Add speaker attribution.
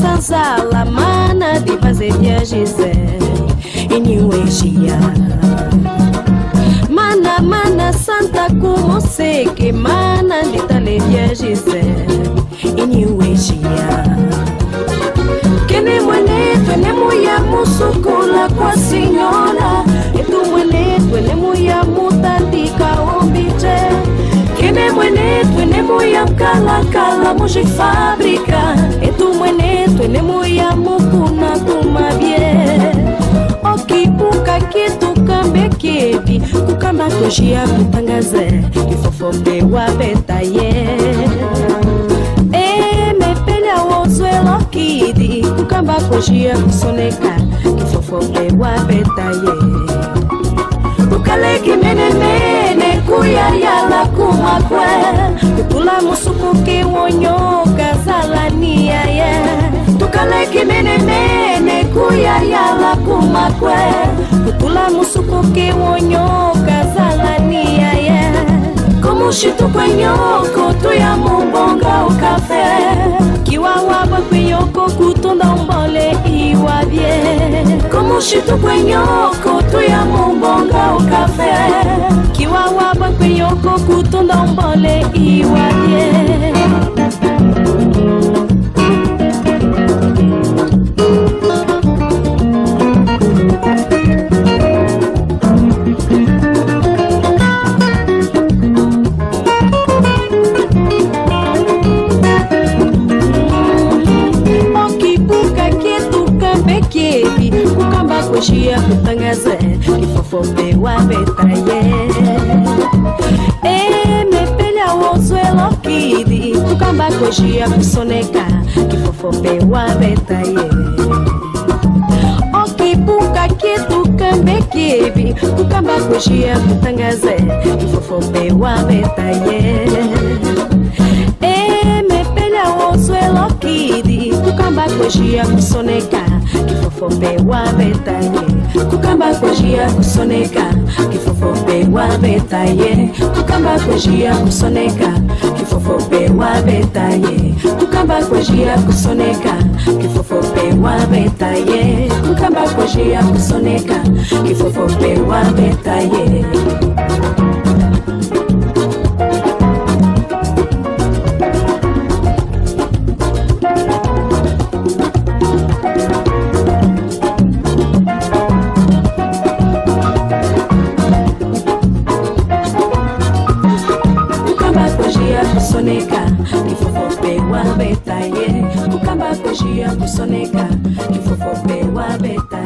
Speaker 1: Sanzala mana de fazer viagens em New Jersey, mana mana santa como sei que mana nditaledya Gisele iniwejia kene mwenetu ene muya musukula kwa sinyola etu mwenetu ene muya mutandika ombije kene cala ene muya fábrica, e etu mwenetu kitukambe kipi kukamba kojia kutangaze kifofope wabetaye emepelya eh, wozwela kidi kukamba kojia kusoneka kifofope wabetaye kukaleki menemene kuyayala kumakwe kutula musukuki wonyoka zalaniyaye tukaleki menemene kuyayala kumakwe musukuki wonyoka zalaniyaye kumushitu kwenyoko tuya mumbonga ukafe. Kiwawaba kwenyoko kutunda umbole iwabye kumushitu kwenyoko tuya mumbonga ukafe. Kiwawaba kwenyoko kutunda umbole iwabye bekebi kukamba koshia kutangaza kifofo pewa betraye emepela wozuelokidi é kukamba koshia kusoneka kifofo pewa betaye okipuka oh, kitukambe kibi kukamba koshia kutangaza kifofo pewa betaye kojia kusoneka kifofope wabetaye kukamba kojia kusoneka kifofope wabetaye kukamba kojia kusoneka kifofope wabetaye kukamba kojia kusoneka kifofope wabetaye kukamba kojia kusoneka kifofope wabetaye kusoneka. Kifofope wabetaye kukamba kojia kusoneka. Kifofope wabetaye